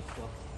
Christoph.